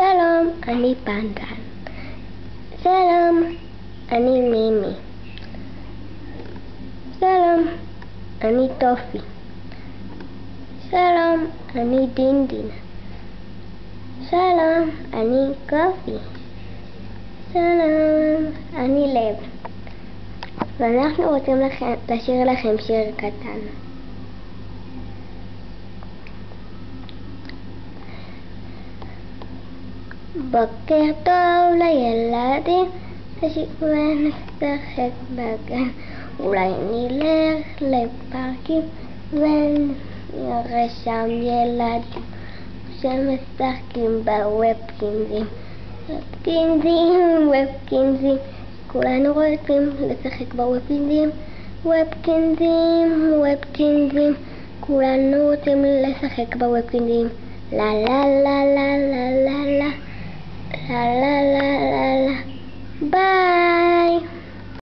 שלום, אני פנדן. שלום, אני מימי. שלום, אני טופי. שלום, אני דינדין. שלום, אני קופי. שלום, אני לב. ואנחנו רוצים לכם, לשיר לכם שיר קטן. בוקר טוב לילדים, ונשחק בגן. אולי נלך לפארקים ונראה שם ילדים שמשחקים בוובקינזים. וובקינזים, וובקינזים, כולנו רוצים לשחק בוובקינזים. וובקינזים, וובקינזים, כולנו רוצים לשחק בוובקינזים. לה לה לה לה לה la la la la. Bye.